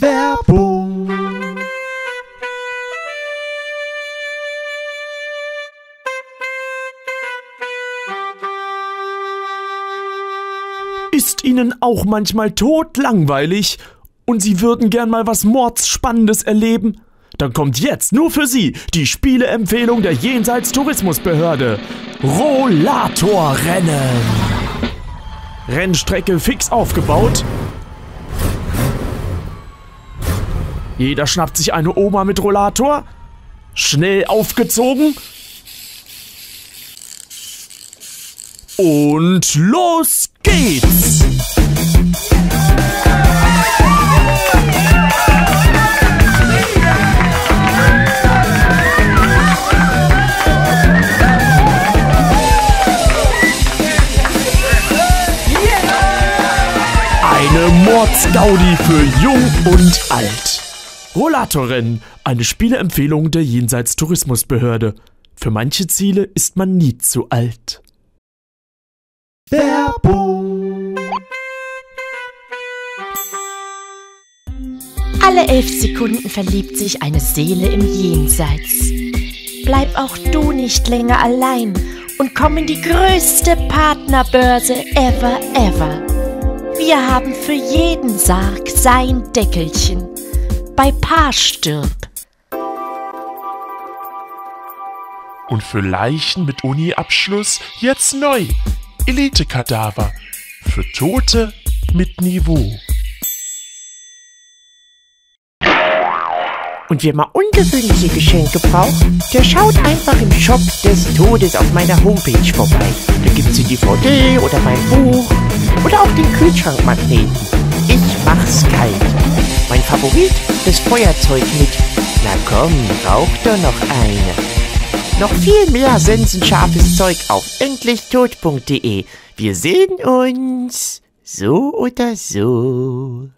Werbung. Ist Ihnen auch manchmal totlangweilig und Sie würden gern mal was Mordspannendes erleben? Dann kommt jetzt nur für Sie die Spieleempfehlung der Jenseits Tourismusbehörde. Rollatorrennen. Rennstrecke fix aufgebaut. Jeder schnappt sich eine Oma mit Rollator. Schnell aufgezogen. Und los geht's! Eine Mordsgaudi für Jung und Alt. Rollatorrennen, eine Spieleempfehlung der Jenseits Tourismusbehörde. Für manche Ziele ist man nie zu alt. Werbung. Alle elf Sekunden verliebt sich eine Seele im Jenseits. Bleib auch du nicht länger allein und komm in die größte Partnerbörse ever, ever. Wir haben für jeden Sarg sein Deckelchen. Bei Paar stirb. Und für Leichen mit Uni-Abschluss jetzt neu. Elite-Kadaver. Für Tote mit Niveau. Und wer mal ungewöhnliche Geschenke braucht, der schaut einfach im Shop des Todes auf meiner Homepage vorbei. Da gibt's die DVD oder mein Buch oder auch den Kühlschrankmagneten. Ich mach's kalt. Mein Favorit, das Feuerzeug mit. Na komm, rauch doch noch eine. Noch viel mehr sensenscharfes Zeug auf endlichtot.de. Wir sehen uns. So oder so.